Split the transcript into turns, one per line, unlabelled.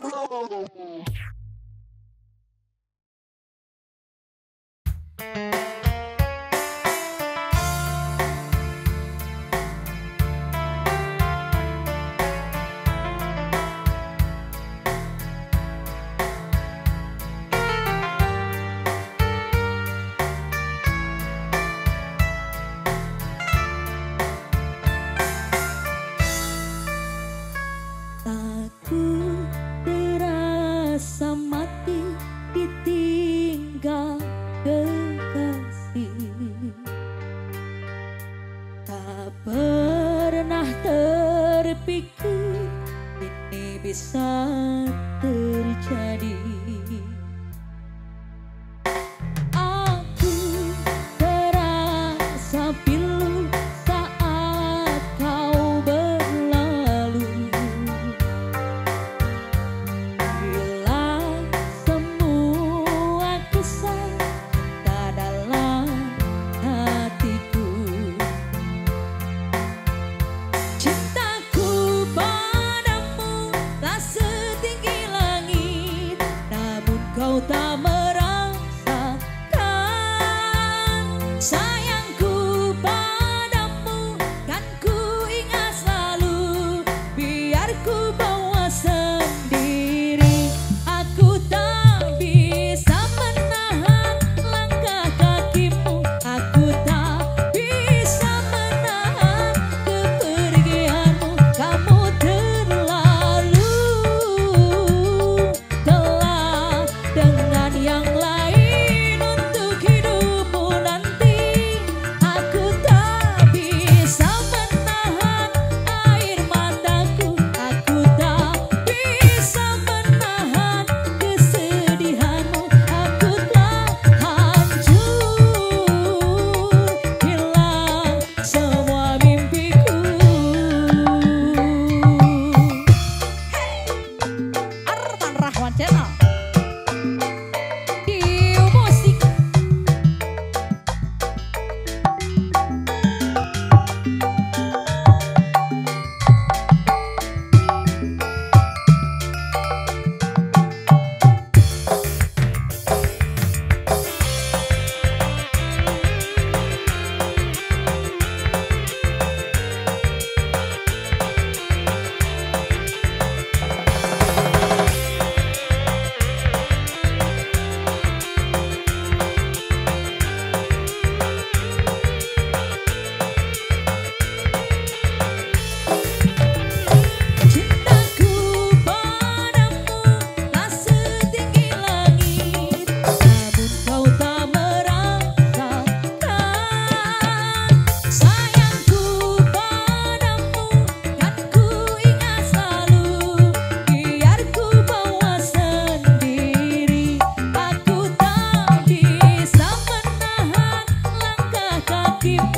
Bro. Bisa terjadi 大梦。keep